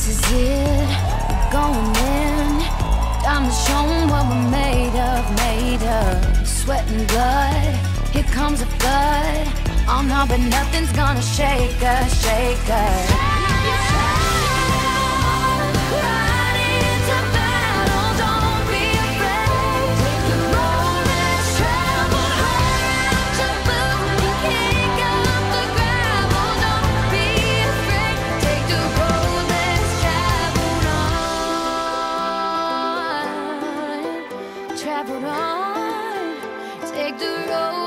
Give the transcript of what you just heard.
This is it, we're going in. Time to show 'em what we're made of, made of. Sweat and blood, here comes a flood. Oh no, but nothing's gonna shake us, shake us. Traveled on. Take the road